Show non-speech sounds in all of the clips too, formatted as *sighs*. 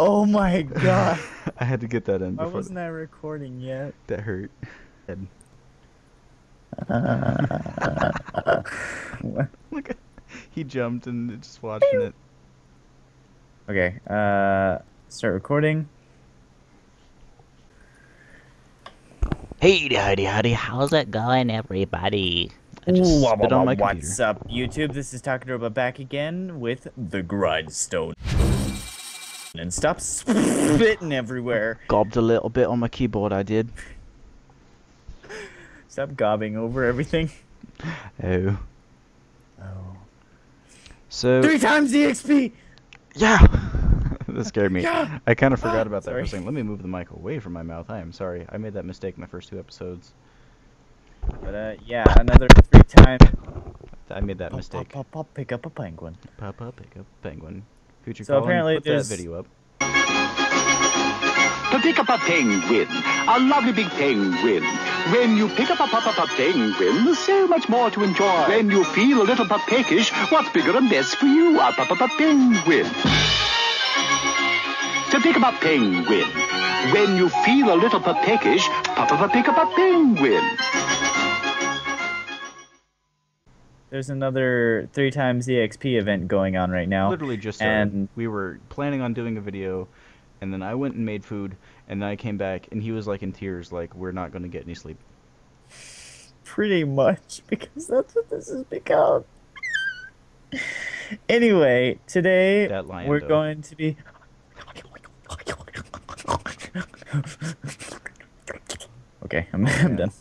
Oh my god. *laughs* I had to get that in Why before wasn't I recording yet? that hurt. Head. *laughs* Look, at, he jumped and just watching it. Okay, uh, start recording. Hey, howdy, howdy, how's it going, everybody? I just Ooh, spit on my What's computer. up, YouTube? This is Talking Robot back again with the Grindstone. And stop spitting everywhere. Gobbed a little bit on my keyboard. I did. Stop gobbing over everything. Oh. Oh. So Three times the XP! yeah, *laughs* that scared me. Yeah. I kind of forgot about that for Sorry. a second. Let me move the mic away from my mouth. I am sorry. I made that mistake in the first two episodes. But, uh, yeah, another three times. I made that mistake. Pop, pop, pop, pick up a penguin. Papa, pick up a penguin. Future So Colin, apparently put there's- that video up. To pick up a penguin, a lovely big penguin. When you pick up a pop up a penguin, there's so much more to enjoy. When you feel a little bit peckish, what's bigger and best for you? A pop up a penguin. To pick up a penguin. When you feel a little bit peckish, pop up a pick up a penguin. There's another three times the XP event going on right now. Literally just started. and we were planning on doing a video, and then I went and made food, and then I came back, and he was like in tears, like we're not going to get any sleep. pretty much *laughs* because that's what this has become. anyway, today we're though. going to be. *laughs* okay, I'm, *laughs* I'm done.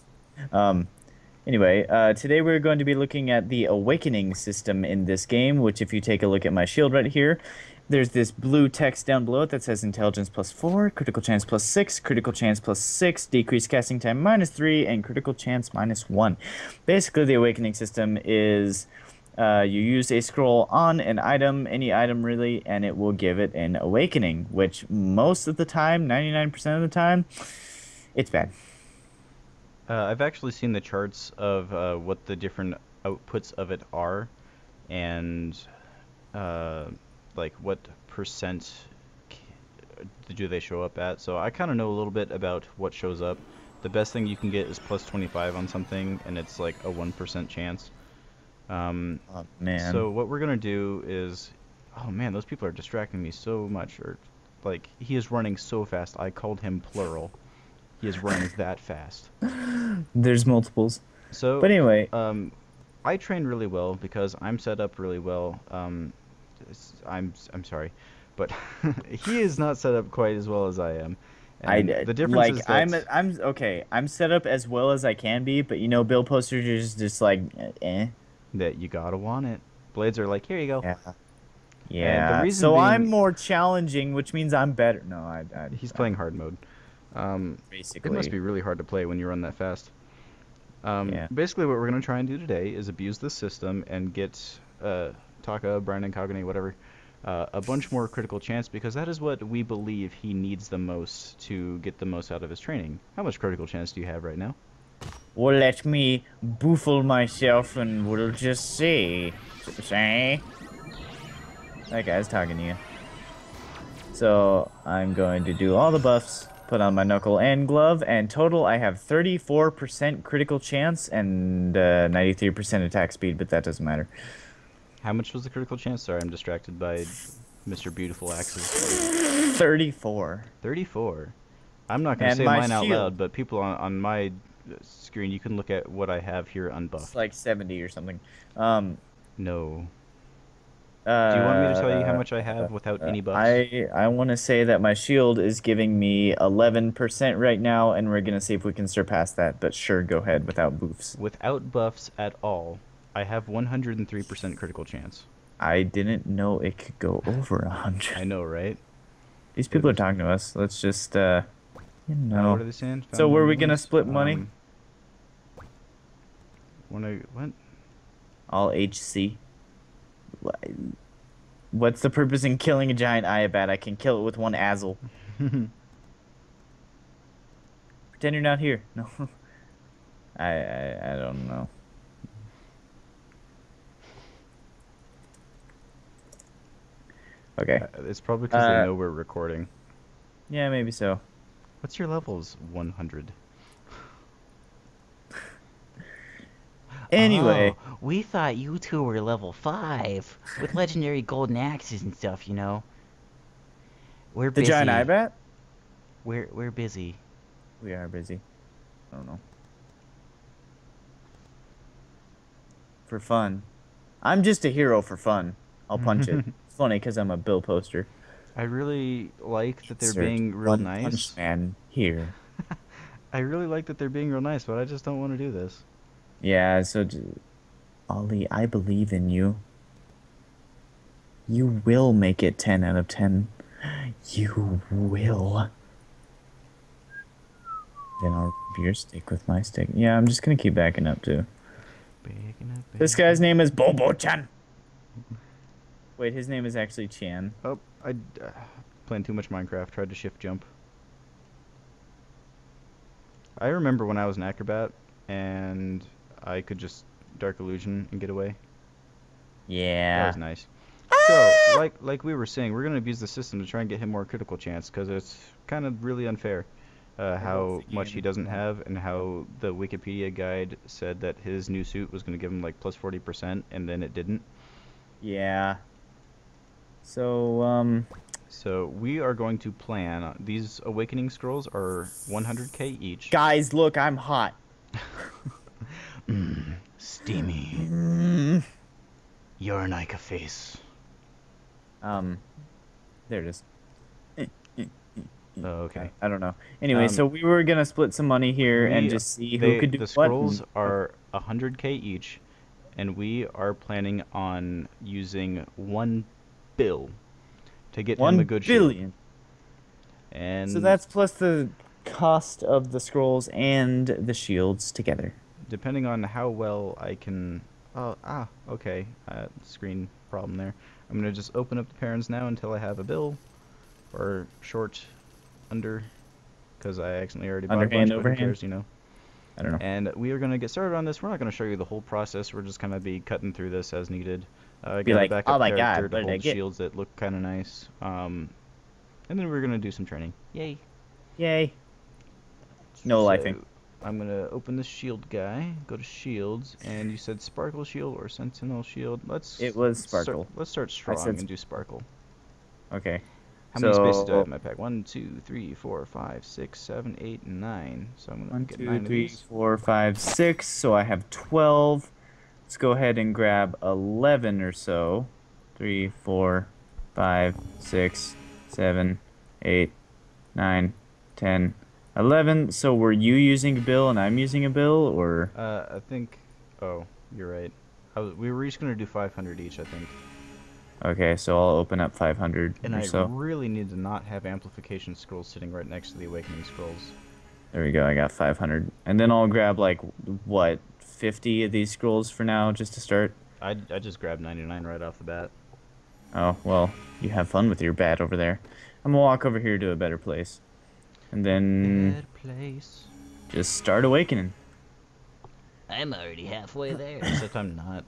Um, anyway, uh, today we're going to be looking at the awakening system in this game. Which, if you take a look at my shield right here, there's this blue text down below it that says intelligence plus 4, critical chance plus 6, critical chance plus 6, decreased casting time minus 3, and critical chance minus 1. Basically, the awakening system is uh, you use a scroll on an item, any item really, and it will give it an awakening, which most of the time, 99% of the time, it's bad. Uh, I've actually seen the charts of uh, what the different outputs of it are, and uh, like what percent do they show up at. So I kind of know a little bit about what shows up. The best thing you can get is plus 25 on something, and it's like a 1% chance. Um, Oh, man. so what we're gonna do is, oh man, those people are distracting me so much. Or, like, he is running so fast. I called him plural. He is running that fast. *laughs* There's multiples. So, But anyway, um, I train really well because I'm set up really well. Um, I'm I'm sorry, but *laughs* he is not set up quite as well as I am. I And the difference like is that I'm I'm okay. I'm set up as well as I can be, but you know, Billposter is just like, eh. that you gotta want it. Blades are like, here you go. Yeah. Yeah. so I'm more challenging, which means I'm better. No, I. I He's playing hard mode. Um, basically. It must be really hard to play when you run that fast. Um, Yeah. Basically, what we're going to try and do today is abuse the system and get uh, Taka, Brandon Cognate, whatever, uh, a bunch more critical chance because that is what we believe he needs the most to get the most out of his training. How much critical chance do you have right now? Well, let me boofle myself, and we'll just see. See? That guy's talking to you. So I'm going to do all the buffs, put on my knuckle and glove, and total I have 34% critical chance and uh, 93% attack speed, but that doesn't matter. How much was the critical chance? Sorry, I'm distracted by Mr. Beautiful Axes. 34. 34. I'm not going to say mine out loud, but people on, on my uh, screen, you can look at what I have here unbuffed. It's like 70 or something. Um, No. Uh, Do you want me to tell you how much I have without any buffs? I I want to say that my shield is giving me 11% right now, and we're gonna see if we can surpass that. But sure, go ahead without buffs. Without buffs at all, I have 103% critical chance. I didn't know it could go over 100. I 100. know, right? These people are talking to us. Let's just, uh, you Uh, know. So were we gonna split money? Um, Wanna what? All HC. Wha- What's the purpose in killing a giant Aibatt? I can kill it with one Azel. *laughs* Pretend you're not here. No. *laughs* I, I I don't know. Okay. Okay. Uh, It's probably because Uh, they know we're recording. Yeah, maybe so. What's your levels? 100. Anyway, Oh, we thought you two were level 5 with legendary golden axes and stuff, you know. We're busy. the giant Aibatt. We're we're busy. We are busy. I don't know. For fun. I'm just a hero for fun. I'll punch it. *laughs* It's funny because I'm a billposter. I really like that they're being real nice. Punch man here. *laughs* I really like that they're being real nice, but I just don't want to do this. Yeah, so j- Ollie, I believe in you. You will make it 10 out of 10. You will. Then I'll rub your stick with my stick. Yeah, I'm just gonna keep backing up too. Bacon up, This guy's name is Bobo Chan. Wait, his name is actually Chan. Oh, I uh, playing too much Minecraft. Tried to shift jump. I remember when I was an acrobat and I could just dark illusion and get away. Yeah. That was nice. So, like like we were saying, we're gonna abuse the system to try and get him more critical chance because it's kind of really unfair uh, how much he doesn't have and how the Wikipedia guide said that his new suit was gonna give him like plus forty percent and then it didn't. Yeah. So, um, So we are going to plan. These awakening scrolls are 100k each. guys, look, I'm hot. *laughs* Steamy. Mm. You're an Ica face. Um, there it is. Oh, okay. I don't know. Anyway, Um, so we were gonna split some money here and just see They- who could do the what. scrolls and- are 100k each, and we are planning on using one bill to get one him a good shield. billion. And So that's plus the cost of the scrolls and the shields together. Depending on how well I can. Oh, ah, okay. Uh, screen problem there. I'm gonna just open up the perins now until I have a bill, or short, under, because I accidentally already bought a Underhand, bunch, but overhand? cares, you know. I don't know. And we are gonna get started on this. We're not gonna show you the whole process. We're just gonna be cutting through this as needed. Uh, Be get a like, backup "Oh my God, character what did I get?" shields that look kind of nice. Um, and then we're gonna do some training. Yay. Yay. No lifing. So, I'm gonna open this shield guy. Go to shields, and you said sparkle shield or sentinel shield. Let's. It was let's start- sparkle. let's start strong said and do sparkle. Okay. How many spaces do I have in my pack? One, two, three, four, five, six, seven, eight, and nine. So I'm gonna One, get two, nine of these. four, five, six. So I have 12. Let's go ahead and grab 11 or so. Three, four, five, six, seven, eight, nine, ten, eleven. So were you using a bill and I'm using a bill, or Uh, I think. Oh, you're right. I was, we were each gonna do 500 each, I think. okay? So I'll open up 500 And I so. really need to not have amplification scrolls sitting right next to the awakening scrolls. There we go. I got 500, and then I'll grab like what 50 of these scrolls for now, just to start. I, I just grabbed 99 right off the bat. Oh, well, you have fun with your bat over there. I'm gonna walk over here to a better place. And then place. just start awakening. I'm already halfway *laughs* there. Except I'm not.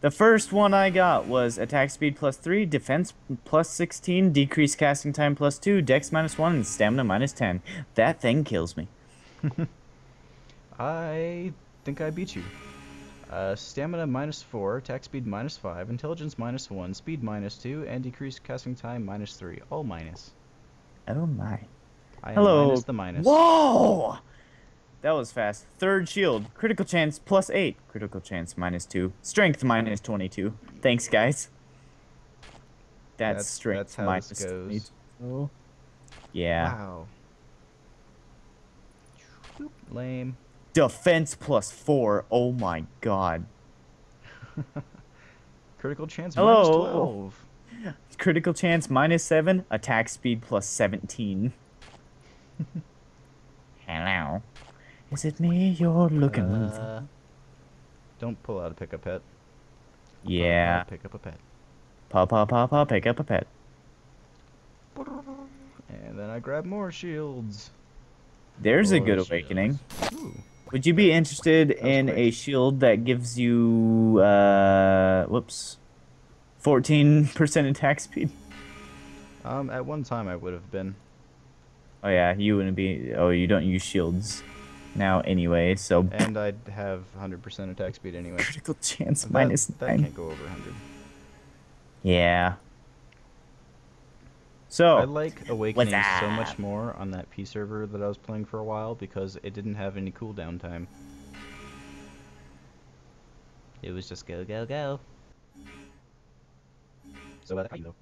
The first one I got was attack speed plus 3, defense plus 16, decreased casting time plus 2, dex minus 1, and stamina minus 10. That thing kills me. *laughs* I think I beat you. Uh, stamina minus 4, attack speed minus 5, intelligence minus 1, speed minus 2, and decreased casting time minus 3. All minus. Oh my. I Hello. minus the minus. Whoa! That was fast. Third shield. Critical chance plus 8. Critical chance minus 2. Strength minus 22. Thanks, guys. That's, That's- strength that's how minus this goes. 22. Yeah. Wow. Lame. Defense plus 4. Oh my god. *laughs* Critical chance Hello. minus 12. Critical chance minus 7. Attack speed plus 17. *laughs* Hello. Is it me you're looking for? Uh, don't pull out a pick a pet. Yeah. Pick up a pet. Pa pa pa pa, pick up a pet. And then I grab more shields. There's a good More awakening. Ooh. Would you be interested was in a shield that gives you uh whoops 14% attack speed? Um, at one time I would have been. Oh yeah, you wouldn't be. Oh, you don't use shields now anyway, so And I'd have 100% attack speed anyway. critical chance That- minus that nine. can't go over 100. Yeah. So I like Awakening so much more on that P server that I was playing for a while because it didn't have any cooldown time. It was just go, go, go. So uh, you know,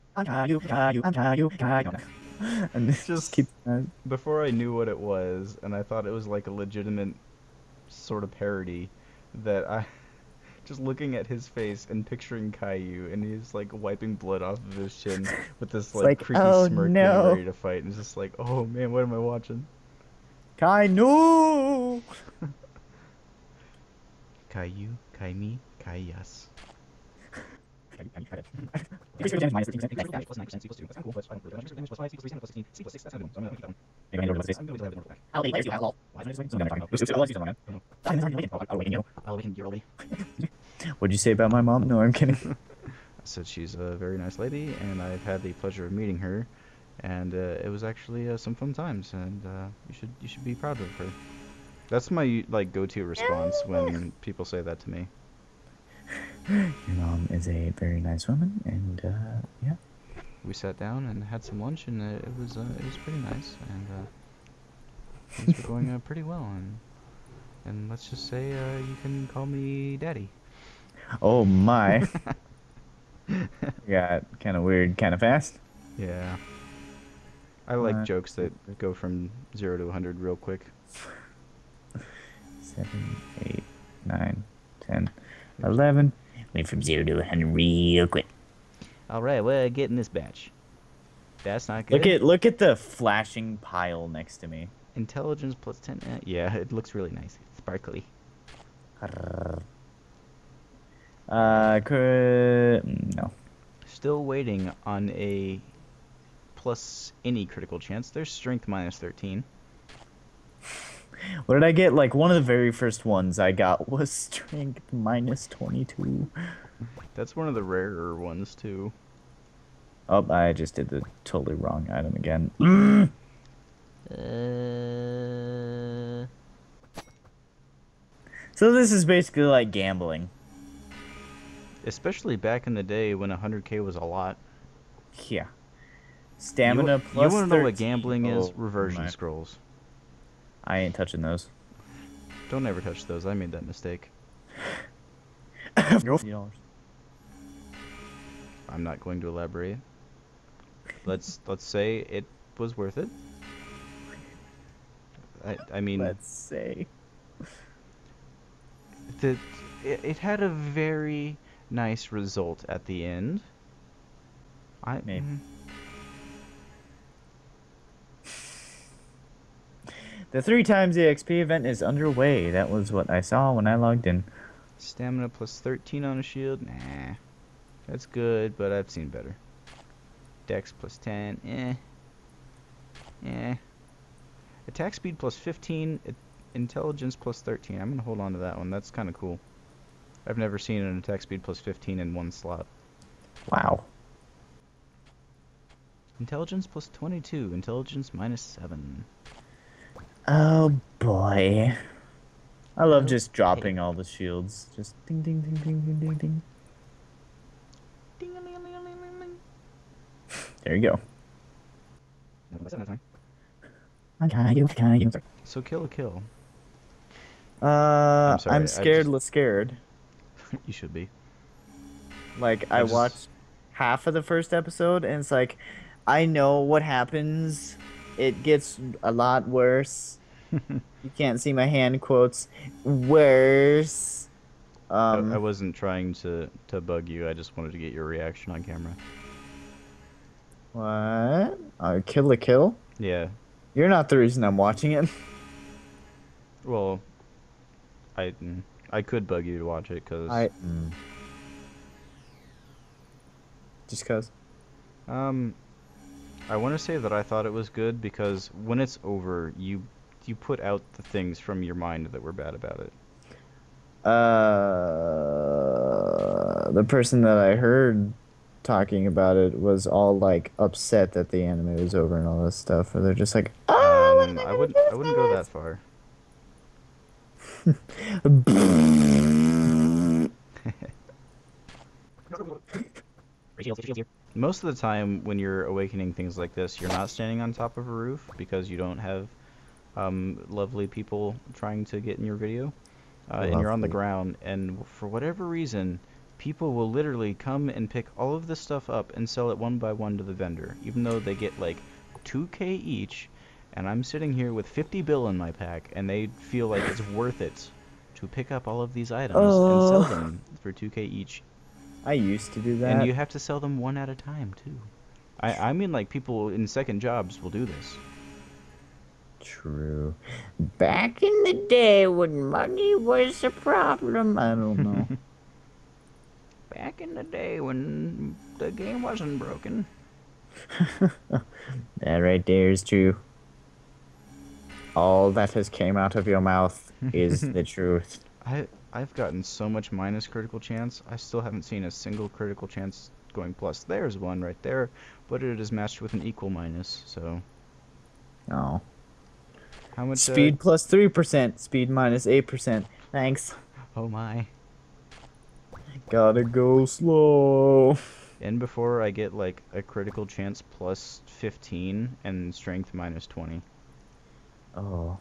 *laughs* and Just- keep. Before I knew what it was, and I thought it was like a legitimate sort of parody, that I *laughs* just looking at his face and picturing Caillou, and he's like wiping blood off of his chin *laughs* with this like, like, creepy "Oh, smirk, no." getting ready to fight, and it's just like, oh man, what am I watching? Kai no. Caillou, Kaimi, Kaiyas. What'd you say about my mom? No, I'm kidding. I said she's a very nice lady, and I've had the pleasure of meeting her, and uh, it was actually uh, some fun times, and uh, you should you should be proud of her. That's my like go-to response when people say that to me. Your mom is a very nice woman, and uh, yeah. We sat down and had some lunch, and uh, it was uh, it was pretty nice, and uh, *laughs* things were going uh, pretty well, and and let's just say uh, you can call me daddy. Oh my. *laughs* Got kind of weird, kind of fast. Yeah. I like jokes that go from zero to 100 real quick. *laughs* Seven, eight, nine, ten, eleven. Went from zero to a hundred real quick. All right, we're getting this batch. That's not good. Look at look at the flashing pile next to me. Intelligence plus 10. Uh, yeah, it looks really nice. Sparkly. Uh, cr- no. Still waiting on a plus any critical chance. There's strength minus 13. What did I get? Like one of the very first ones I got *laughs* was strength minus twenty-two. That's one of the rarer ones, too. Oh, I just did the totally wrong item again. Uh, *clears throat* So this is basically like gambling. Especially back in the day when 100k was a lot. Yeah. Stamina you, plus. You want to know what 13. gambling is? Oh, Reversion my. scrolls. I ain't touching those. Don't ever touch those. I made that mistake. *coughs* $50. I'm not going to elaborate. Let's let's say it was worth it. I I mean Let's say. the it, it had a very nice result at the end. I Maybe. Mm-hmm. The three times the XP event is underway. That was what I saw when I logged in. stamina plus 13 on a shield. Nah, that's good, but I've seen better. Dex plus 10. Eh. Eh. Attack speed plus 15. Intelligence plus 13. I'm gonna hold on to that one. That's kind of cool. I've never seen an attack speed plus 15 in one slot. Wow. Intelligence plus 22. Intelligence minus 7. Oh boy. I love just dropping all the shields. Just ding ding ding ding ding ding ding. There you go. Okay, you okay, you. So Kill la Kill. Uh, I'm sorry, I I'm scared. just- scared. *laughs* you should be. Like I I just- watched half of the first episode, and it's like, I know what happens. It gets a lot worse. *laughs* you can't see my hand quotes. Worse. I- Um, I, wasn't trying to, to bug you. I just wanted to get your reaction on camera. what? Uh, Kill la Kill? Yeah. You're not the reason I'm watching it. *laughs* Well, I mm, I could bug you to watch it because I. Mm. Just cause. um I want to say that I thought it was good because when it's over, you you put out the things from your mind that were bad about it. Uh, the person that I heard talking about it was all like upset that the anime was over and all this stuff, or they're just like, Um, I wouldn't. I wouldn't go that far. *laughs* Most of the time, when you're awakening things like this, you're not standing on top of a roof because you don't have um, lovely people trying to get in your video, uh, and you're on the ground. And for whatever reason, people will literally come and pick all of this stuff up and sell it one by one to the vendor, even though they get like 2k each. And I'm sitting here with 50 bill in my pack, and they feel like it's worth it to pick up all of these items and sell Oh. them for 2k each. I used to do that. And you have to sell them one at a time too. I I mean like people in second jobs will do this. True. Back in the day when money was a problem, I don't know. *laughs* Back in the day when the game wasn't broken. *laughs* that right there is true. All that has came out of your mouth is *laughs* the truth. I I've gotten so much minus critical chance. I still haven't seen a single critical chance going plus. There's one right there, but it is matched with an equal minus. So Oh. how much uh, Speed plus 3%, speed minus 8%. Thanks. oh my. Gotta go slow. And before I get like a critical chance plus 15 and strength minus 20. Oh.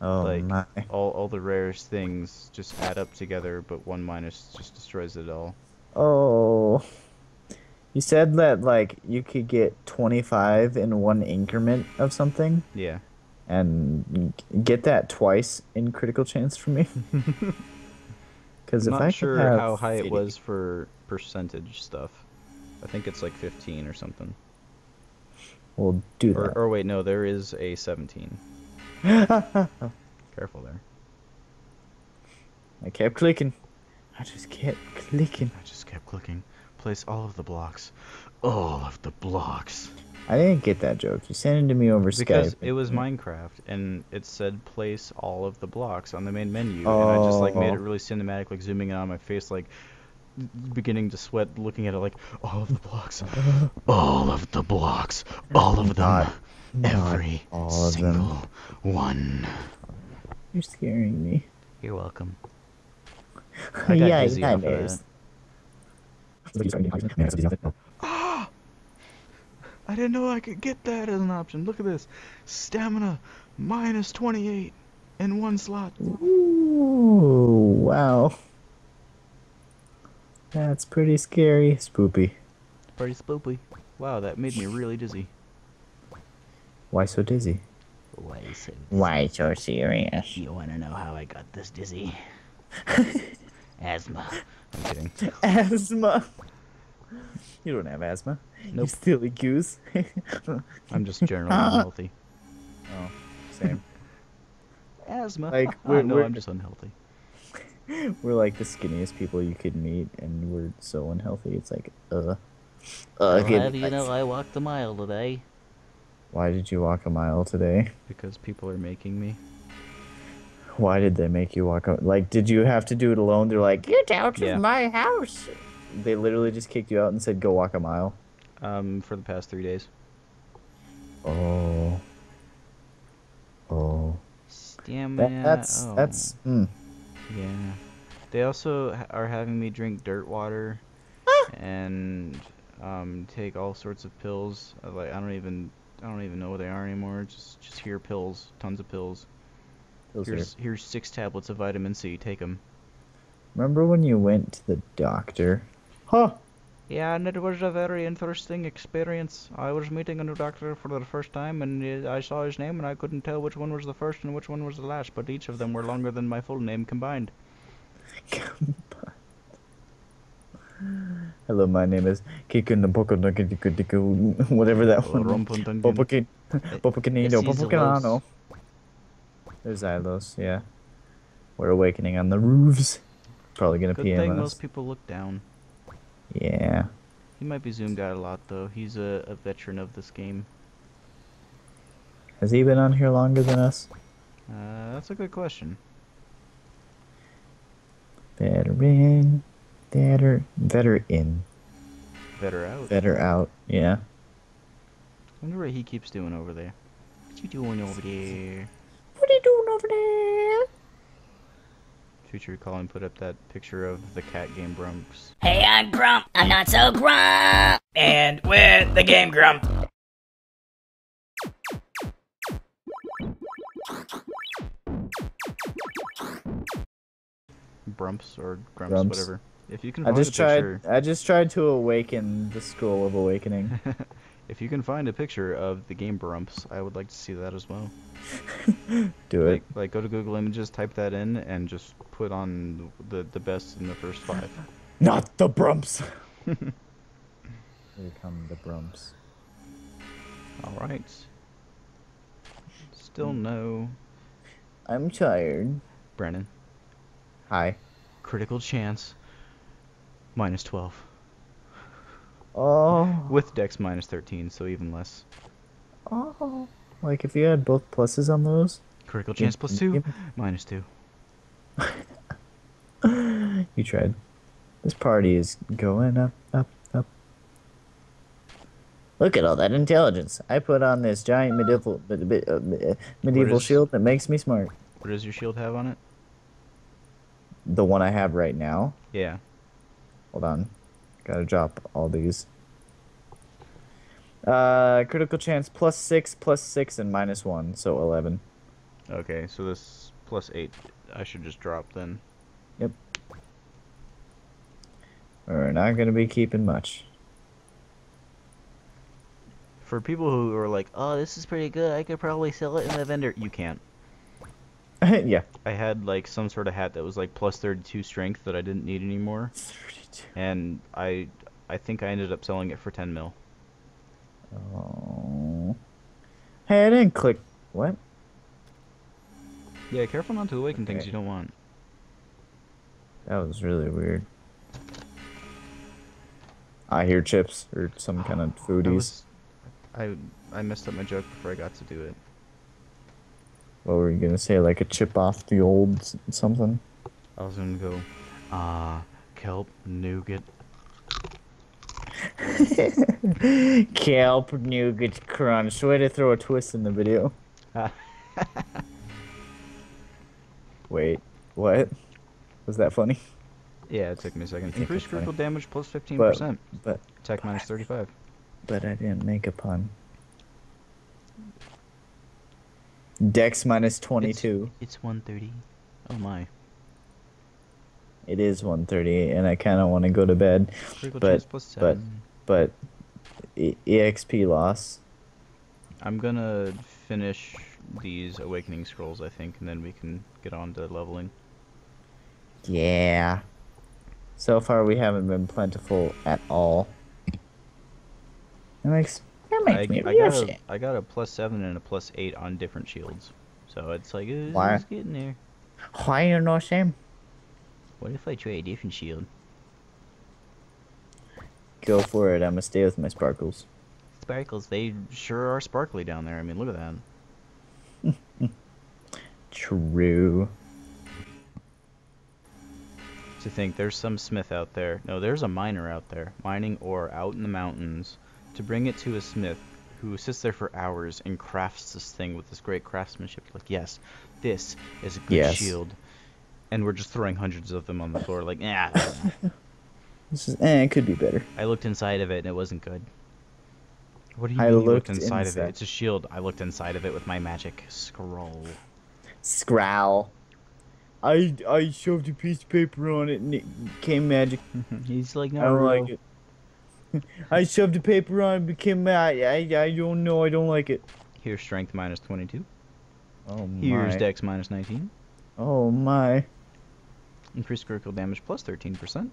Oh Like, my. All all the rarest things just add up together, but one minus just destroys it all. Oh. You said that like you could get 25 in one increment of something Yeah. and get that twice in critical chance for me. *laughs* Cuz if I'm not I sure have how high it was for percentage stuff. I think it's like 15 or something. We'll do Or, that. or wait, no, there is a 17. *laughs* Careful there. I kept clicking. I just kept clicking. I just kept clicking. Place all of the blocks. All of the blocks. I didn't get that joke. You sent it to me over Because Skype. it was Minecraft, and it said place all of the blocks on the main menu, and I just like made Oh. it really cinematic, like zooming in on my face, like beginning to sweat, looking at it, like all of the blocks, all of the blocks, all of them, Not- not every all of single them. one. You're scaring me. You're welcome. *laughs* I got yeah, dizzy that off of is. I didn't know I could get that as an option. Look at this, stamina minus 28 in one slot. Ooh, wow. That's pretty scary. Spoopy. Pretty spoopy. Wow, that made me really dizzy. Why so dizzy? Why so? Why so serious? You wanna know how I got this dizzy? *laughs* Asthma. I'm kidding. Asthma. You don't have asthma. You Nope. silly goose. *laughs* I'm just generally unhealthy. oh, same. Asthma. Like, I we're- know we're- I'm just unhealthy. *laughs* We're like the skinniest people you could meet, and we're so unhealthy. It's like, uh. Uh, I'll good have you know I walked a mile today. Why did you walk a mile today? Because people are making me. Why did they make you walk? A- like, did you have to do it alone? They're like, get out Yeah. of my house. They literally just kicked you out and said, go walk a mile. Um, for the past three days. Oh. Oh. Stamina. That, that's oh. that's mm. Yeah. They also are having me drink dirt water and um, take all sorts of pills. Like I don't even I don't even know what they are anymore. Just just here pills, tons of pills. Those are- Here's here's six tablets of vitamin C. Take them. Remember when you went to the doctor? Huh? Yeah, and it was a very interesting experience. I was meeting a new doctor for the first time, and I saw his name, and I couldn't tell which one was the first and which one was the last, but each of them were longer than my full name combined. *laughs* Hello, my name is Kikun whatever that one. Popokin, Popokinino, Popokinano. There's Xylos, yeah. We're awakening on the roofs. Probably gonna Good PM thing us. most people look down. Yeah. He might be zoomed out a lot, though. He's a, a veteran of this game. Has he been on here longer than us? Uh, that's a good question. Veteran. Veter. Veteran. Better out. Better out. Yeah. wonder what he keeps doing over there. What you doing over there? What are you doing over there? Future Colin put up that picture of the cat game Brumps. Hey, I'm Grump. I'm not so Grump. And with the game grump. Brumps or Grumps, Grumps. whatever. If you can I just a tried. picture, I just tried to awaken the scroll of awakening. *laughs* if you can find a picture of the game Brumps, I would like to see that as well. *laughs* Do it. Like, like go to Google Images, type that in, and just put on the the best in the first five. *laughs* Not the Brumps. Here come the Brumps. All right. Still no I'm tired. Brennan. Hi. Critical chance. Minus 12. Oh. With Dex minus 13, so even less. Oh. Like if you had both pluses on those, Critical chance plus 2. yep. Minus 2. *laughs* you tried. This party is going up, up, up. Look at all that intelligence. I put on this giant medieval me- me- uh, me- uh, medieval is- shield that makes me smart. What does your shield have on it? The one I have right now. Yeah. Hold on. Gotta drop all these. Uh, critical chance plus six, plus six, and minus one, so eleven. Okay, so this plus 8 I should just drop then. Yep. We're not gonna be keeping much. For people who are like, Oh, this is pretty good. I could probably sell it in the vendor. you can't. *laughs* yeah. I had like some sort of hat that was like plus 32 strength that I didn't need anymore, Thirty-two. and I I think I ended up selling it for 10 mil. Oh. Hey, I didn't click. What? Yeah, careful not to awaken things you don't want. That was really weird. I hear chips or some kind of I foodies. was, I I messed up my joke before I got to do it. What were you gonna say? Like a chip off the old something? I was gonna go, ah, kelp nougat. *laughs* Kelp nougat crunch. Way to throw a twist in the video. *laughs* Wait, what? Was that funny? Yeah, it took me a second. Increased critical damage plus 15%. But but Attack minus 35. but I didn't make a pun. Dex minus twenty two. It's 130. Oh my. It is one thirty, and I kind of want to go to bed. Critical But- but- But e- exp loss. I'm gonna finish these awakening scrolls, I think, and then we can get on to leveling. Yeah. So far, we haven't been plentiful at all. That makes that makes I, me I got a, got a plus 7 and a plus 8 on different shields. So it's like, uh, Why? it's getting there. Why you no shame? What if I try a different shield? Go for it. I'ma stay with my sparkles. Sparkles, They sure are sparkly down there. I mean, look at that. *laughs* True. To think there's some smith out there. No, there's a miner out there mining ore out in the mountains to bring it to a smith who sits there for hours and crafts this thing with this great craftsmanship. Like, yes, this is a good Yes. shield. And we're just throwing hundreds of them on the floor. Like, yeah. *laughs* This is eh, it could be better. I looked inside of it and it wasn't good. What do you I mean you looked looked inside of it? It's a shield. I looked inside of it with my magic scroll. Scrowl. I I shoved a piece of paper on it and it came magic. *laughs* He's like, no, I don't like it. *laughs* I shoved the paper on it, became mad. I I don't know. I don't like it. Here's strength minus 22. Oh my. Here's dex minus 19. Oh my. Increased critical damage plus 13%.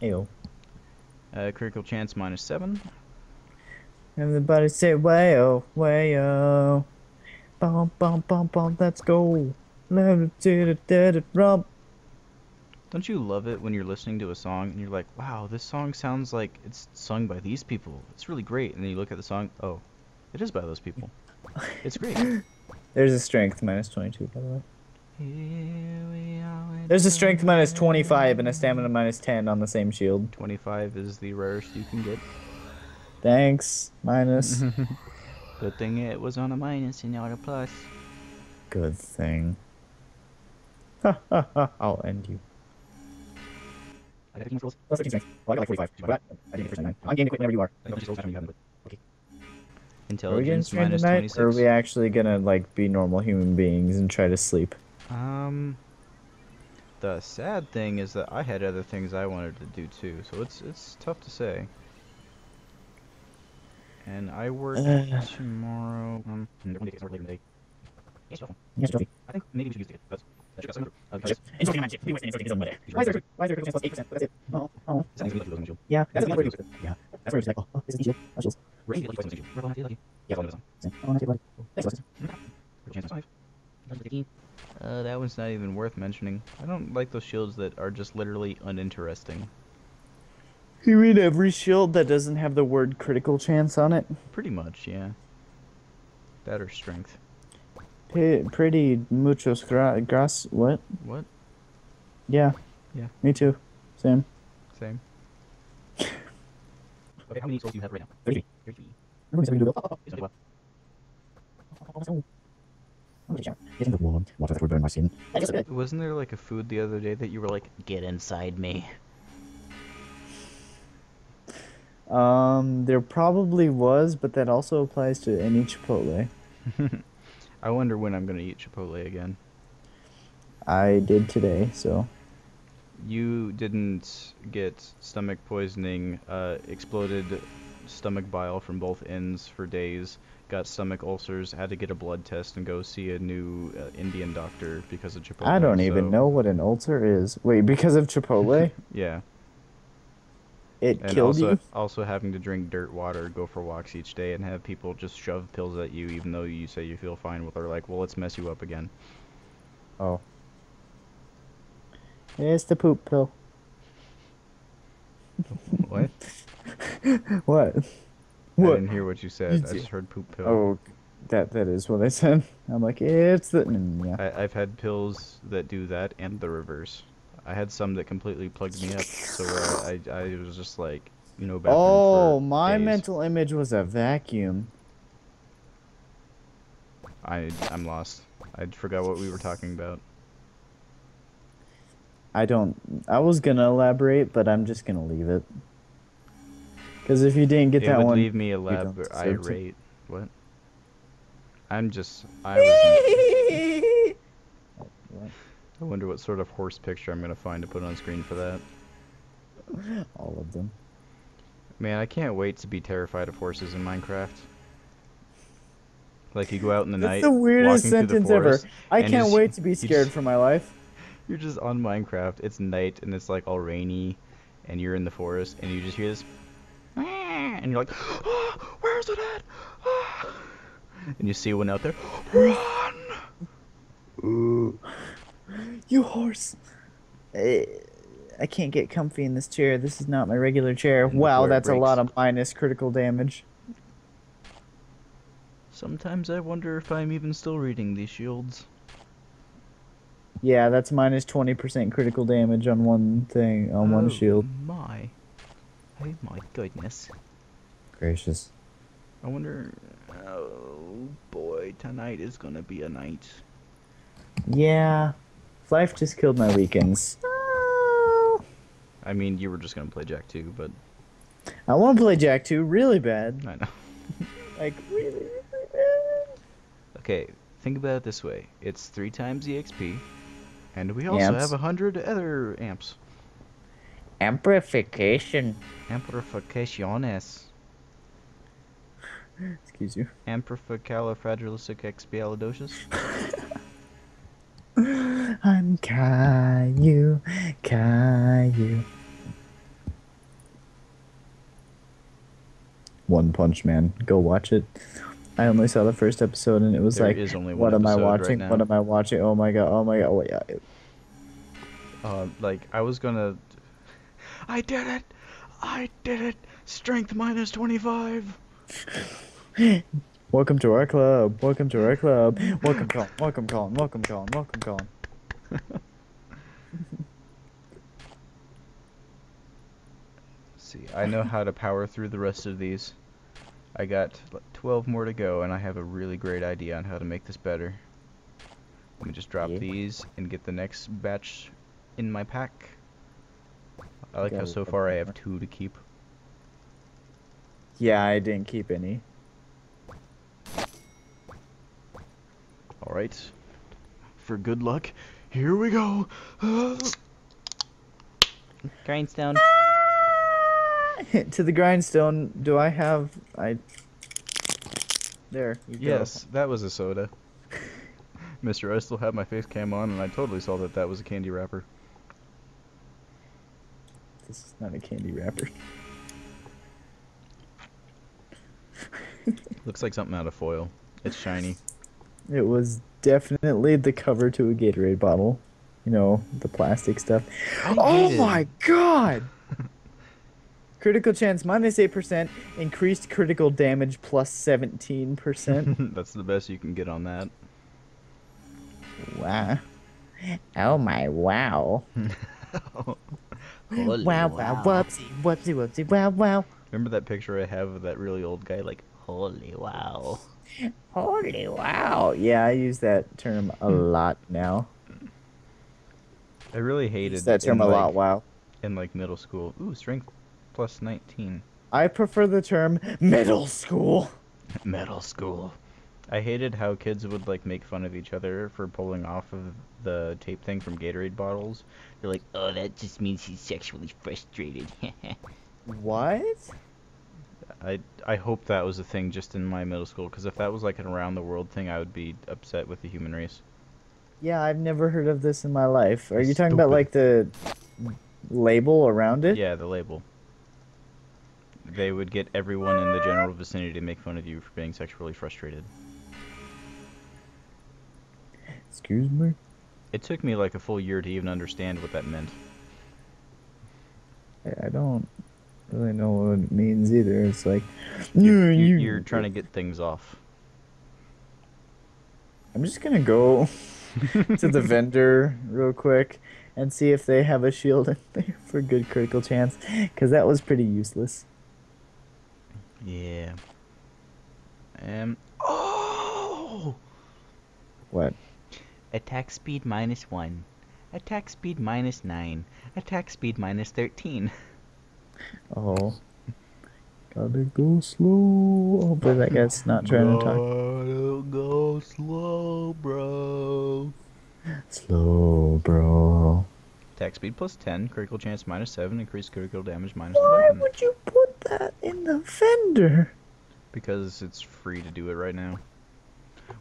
Ew. Uh, critical chance minus 7. Everybody say wayo, wayo. Bum bum bum bum. Let's go. Let it did it did it rump. Don't you love it when you're listening to a song and you're like, wow, this song sounds like it's sung by these people. It's really great. And then you look at the song, oh, it is by those people. It's great. *laughs* There's a strength minus 22 by the way. Here we are. There's a strength minus 25 and a stamina minus 10 on the same shield. 25 is the rarest you can get. Thanks. Minus. *laughs* Good thing it was on a minus and not a plus. Good thing. Ha ha ha. I'll end you. I got 15 rolls. Plus 15 strength. Well, I got like 45. But I didn't get first 99. I'm getting to quit whenever you are. Are we getting Intelligence straight minus tonight? 26. Or are we actually gonna like be normal human beings and try to sleep? Um, the sad thing is that I had other things I wanted to do too, so it's it's tough to say. And I work Uh. *sighs* tomorrow. Um, different days, it's later in the day. Yes, shuffle. Yes, trophy. I think maybe we should use the that should got. Man, shit. Be wasting insulting is over there. Why is there why is there a critical chance plus 8%? That's it. Oh, oh. That means we lose shield. Yeah, that's Yeah, that's where it's like, oh, this is the shield. Shields. We're lucky twice on shield. We're lucky, lucky. Yeah, Follow this on. Oh, nice, buddy. Thanks, Weston. Chance. Five. Uh, that one's not even worth mentioning. I don't like those shields that are just literally uninteresting. You mean every shield that doesn't have the word critical chance on it? Pretty much, yeah. That or strength. P- pretty muchos gra- gras. What? What? Yeah. Yeah. Me too. Same. Same. Okay, how many souls do you have right now? 33. 33. Everyone we do it. Oh, oh, It's not well. oh, oh. I'm gonna shower. Get in the wall. Water that would burn my skin. I just good. Wasn't there like a food the other day that you were like, Get inside me. Um, there probably was, but that also applies to any Chipotle. *laughs* I wonder when I'm gonna eat Chipotle again. I did today, so. You didn't get stomach poisoning, uh, exploded stomach bile from both ends for days, got stomach ulcers, had to get a blood test and go see a new uh, Indian doctor because of Chipotle. I don't even know what an ulcer is. Wait, because of Chipotle, *laughs* Yeah, it and killed also you? also having to drink dirt water, go for walks each day, and have people just shove pills at you even though you say you feel fine. Well, they're like, well, let's mess you up again. Oh. It's the poop pill. what? What? *laughs* What? I didn't hear what you said. I just heard poop pill. Oh, that that is what I said. I'm like, it's the mm, yeah. I, I've had pills that do that and the reverse. I had some that completely plugged me up, so where I, I was just like, you know, bathroom Oh, my days. mental image was a vacuum. I I'm lost. I forgot what we were talking about. I don't. I was gonna elaborate, but I'm just gonna leave it. Because if you didn't get it that would one, leave me elab- to. What? I'm just. I was. *laughs* *laughs* I wonder what sort of horse picture I'm gonna find to put on screen for that. all of them. Man, I can't wait to be terrified of horses in Minecraft. Like you go out in the night. That's the weirdest through the sentence ever. I can't just- wait to *laughs* be scared just- for my life. You're just on Minecraft. It's night and it's like all rainy, and you're in the forest and you just hear this, and you're like, *gasps* oh, "Where's it at?" Ah." *sighs* And you see one out there. Run! You horse. Eh, I can't get comfy in this chair. This is not my regular chair. And Wow, that's a lot of minus critical damage. Sometimes I wonder if I'm even still reading these shields. Yeah, that's minus 20% critical damage on one thing, on one Oh shield. My. Oh my goodness. Gracious. I wonder. Oh boy, tonight is gonna be a night. Yeah. Life just killed my weekends. Oh. I mean, you were just gonna play Jack 2, but I want to play Jack 2 really bad. I know. *laughs* Like, really, really bad. Okay, think about it this way: it's three times EXP, and we also Amps. have a hundred other amps. Amplification. Amplificaciones. Excuse you. Amplificalifragilisticexpialidocious. *laughs* I'm Caillou, Caillou. One Punch Man. Go watch it. I only saw the first episode and it was There like, is only what am I episode right watching? what am I watching? Oh my god! Oh my god! Oh yeah. Uh, like I was gonna. I did it! I did it! Strength minus twenty-five. Welcome to our club. Welcome to our club. Welcome, Colin. Welcome, Colin. Welcome, Colin. Welcome, Colin. See. I know how to power through the rest of these. I got 12 more to go, and I have a really great idea on how to make this better. Let me just drop Yeah. these and get the next batch in my pack. I like how so far I have two to keep. Yeah, I didn't keep any. All right. For good luck, here we go. Grindstone. *laughs* *laughs* to the grindstone. Do I have? I. There. You go. yes, that was a soda. *laughs* Mister, I still have my face cam on, and I totally saw that that was a candy wrapper. This is not a candy wrapper. *laughs* Looks like something out of foil. It's shiny. It was definitely the cover to a Gatorade bottle. You know, the plastic stuff. *gasps* Oh my god! Critical chance minus 8%, increased critical damage plus 17%. *laughs* That's the best you can get on that. wow. Oh my wow. *laughs* Holy wow, wow, whoopsie, whoopsie, whoopsie, wow, wow. Remember that picture I have of that really old guy? Like, Holy wow. Holy wow. Yeah, I use that term a hmm. lot now. I really hated that term a lot, wow. in like middle school. Ooh, strength plus 19. I prefer the term middle school. *laughs* Middle school. I hated how kids would like make fun of each other for pulling off of the tape thing from Gatorade bottles. They're like, oh, that just means he's sexually frustrated. *laughs* What? I I hope that was a thing just in my middle school because if that was like an around the world thing, I would be upset with the human race. Yeah, I've never heard of this in my life. Are you talking about like the label around it? Yeah, the label. They would get everyone in the general vicinity to make fun of you for being sexually frustrated. Excuse me? It took me like a full year to even understand what that meant. I- don't really know what it means either. It's like, You're, mm, you, you- you're trying to get things off. I'm just gonna go *laughs* to the *laughs* vendor real quick and see if they have a shield in *laughs* there for good critical chance, because that was pretty useless. Yeah. Um. Oh! What? Attack speed minus 1. Attack speed minus 9. Attack speed minus 13. *laughs* Oh. Gotta go slow. Hopefully that guy's not trying to talk. Gotta go slow, bro. Slow, bro. Attack speed plus 10, critical chance minus 7, increased critical damage minus Why 11. would you put that in the vendor? Because it's free to do it right now.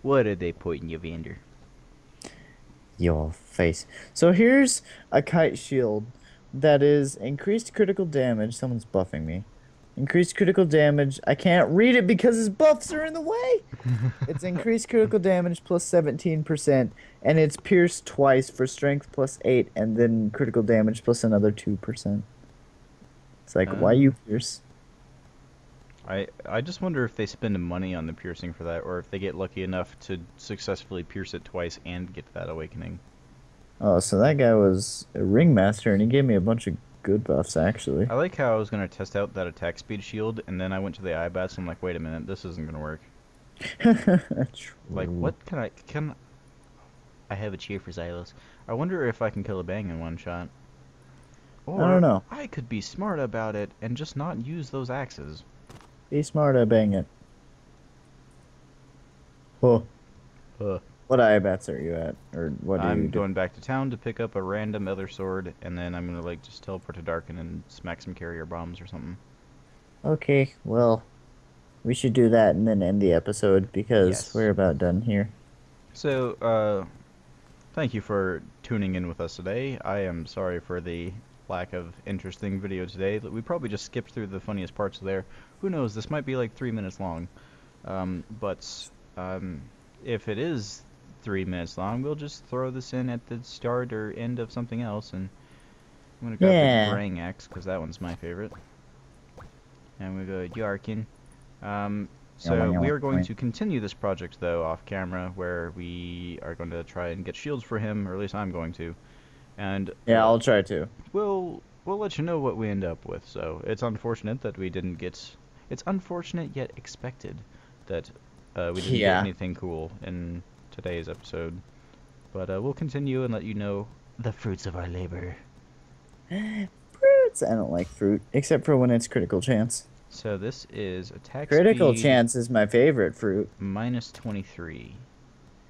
What did they put in your vendor? Your face. So here's a kite shield that is increased critical damage. Someone's buffing me. Increased critical damage. I can't read it because his buffs are in the way. *laughs* it's increased critical damage plus 17%, and it's pierced twice for strength plus 8, and then critical damage plus another 2%. It's like, why Um, you pierce? I I just wonder if they spend money on the piercing for that, or if they get lucky enough to successfully pierce it twice and get that awakening. Oh, so that guy was a ringmaster, and he gave me a bunch of good buffs, actually. I like how I was gonna test out that attack speed shield, and then I went to the Aibatts. I'm like, wait a minute, this isn't gonna work. *laughs* Like, what can I can? I have a cheer for Xylos. I wonder if I can kill a bang in one shot. Or don't know. I could be smart about it and just not use those axes. Be smart, I bang it. Oh, Uh, what Aibatts are you at, or what do I'm you going back to town to pick up a random other sword, and then I'm gonna like just teleport to Darkon and smack some carrier bombs or something. Okay, well, we should do that and then end the episode because Yes. we're about done here. So, uh, thank you for tuning in with us today. I am sorry for the lack of interesting video today. We probably just skipped through the funniest parts of there. Who knows? This might be like three minutes long. Um, but um, if it is three minutes long, we'll just throw this in at the start or end of something else. And I'm gonna grab Yeah. the Brang Axe because that one's my favorite. And we go Yarkin. Um, so Yawa, we are going yawa. to continue this project though off camera, where we are going to try and get shields for him, or at least I'm going to. And Yeah, I'll try to. we'll we'll let you know what we end up with. So it's unfortunate that we didn't get. It's unfortunate yet expected that uh, we didn't Yeah. get anything cool in today's episode. But uh, we'll continue and let you know. The fruits of our labor. *sighs* Fruits. I don't like fruit, except for when it's critical chance. So this is attack Critical chance is my favorite fruit. minus 23.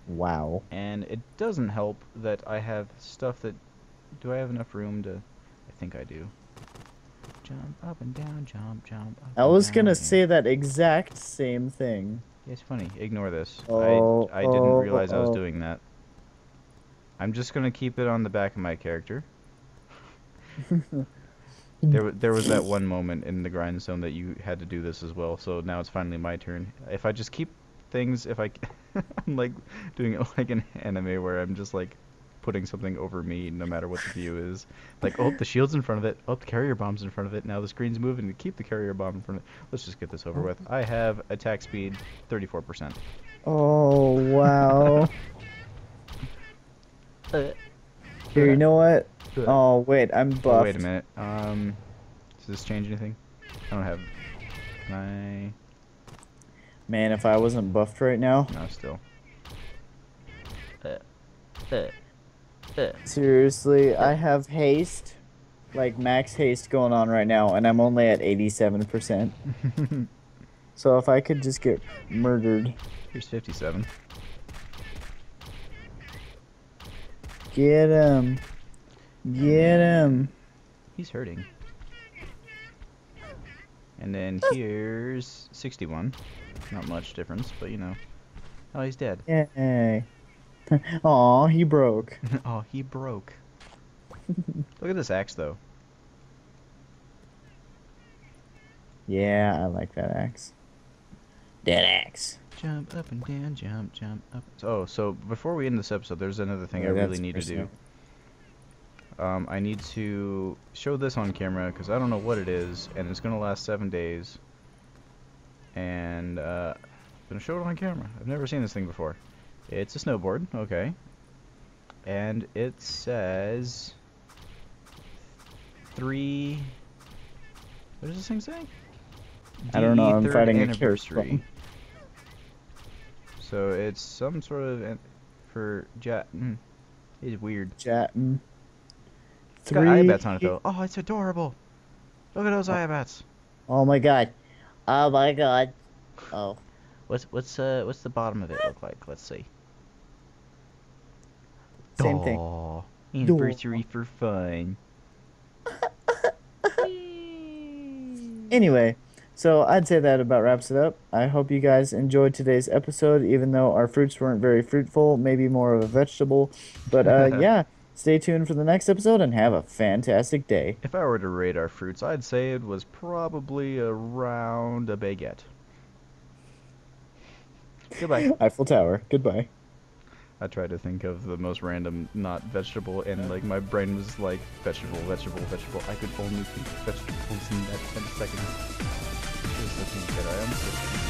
Wow. And it doesn't help that I have stuff that. Do I have enough room to? I think I do. Jump up and down, jump, jump. Up I was down, gonna yeah. say that exact same thing. It's funny. Ignore this. Oh, I I didn't oh, realize I was oh. doing that. I'm just gonna keep it on the back of my character. *laughs* there, there was that one moment in the grindstone that you had to do this as well. So now it's finally my turn. If I just keep things, if I, *laughs* I'm like doing it like an anime where I'm just like putting something over me, no matter what the view is. Like, oh, the shield's in front of it. Oh, the carrier bomb's in front of it. Now the screen's moving to keep the carrier bomb in front of it. Let's just get this over with. I have attack speed 34%. Oh wow. *laughs* Here, you know what? Oh wait, I'm buffed. Oh, wait a minute. Um, does this change anything? I don't have. Can Man, if I wasn't buffed right now, I? No, still. uh, uh. Seriously, I have haste, like max haste going on right now, and I'm only at 87%. *laughs* so if I could just get murdered, Here's 57. get him, get him. He's hurting. And then here's 61. Not much difference, but you know. Oh, he's dead. Yay. *laughs* Aw, he broke. *laughs* oh, he broke. Look at this axe, though. Yeah, I like that axe. That axe. Jump up and down, jump, jump up. Oh, so before we end this episode, there's another thing I Oh, really that's need to do. Um, I need to show this on camera because I don't know what it is, and it's gonna last seven days. And uh, I'm gonna show it on camera. I've never seen this thing before. It's a snowboard, okay. And it says three. What does this thing say? I don't know, I'm fighting a anniversary. So it's some sort of for ja. Mm, it's weird. Chatting. It's got Aibatts on it though. Oh, it's adorable. Look at those Aibatts. Oh my god. Oh my god. Oh. What's what's uh what's the bottom of it look like? Let's see. Same thing. Aw, Anniversary for fun. *laughs* Anyway, so I'd say that about wraps it up. I hope you guys enjoyed today's episode, even though our fruits weren't very fruitful, maybe more of a vegetable. But uh, *laughs* yeah, stay tuned for the next episode and have a fantastic day. If I were to rate our fruits, I'd say it was probably around a baguette. Goodbye. *laughs* Eiffel Tower. Goodbye. I tried to think of the most random not vegetable, and like my brain was like vegetable, vegetable, vegetable. I could only think of vegetables in that 10 seconds. Thing that I am do.